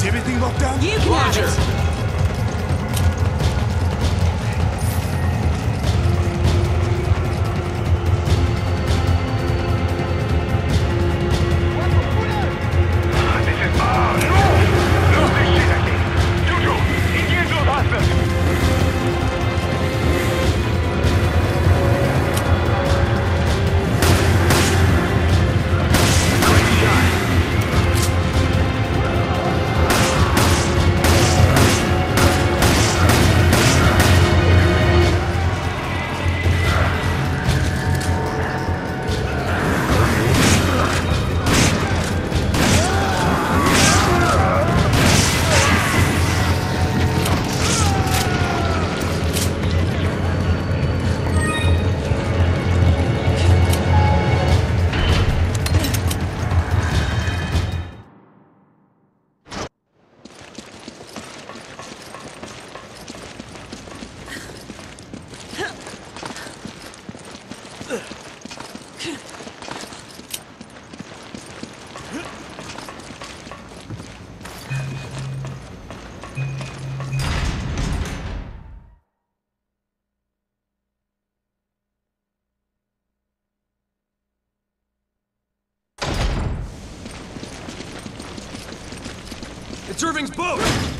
Is everything locked down? You can Roger. have it. It's Irving's boat!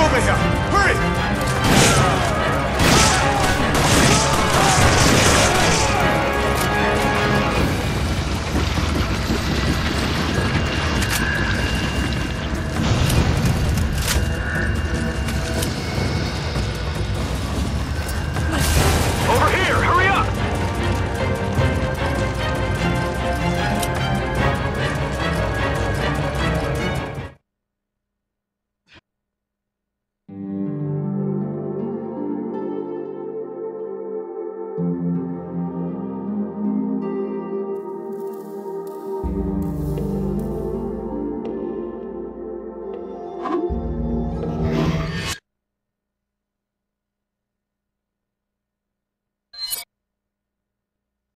over here.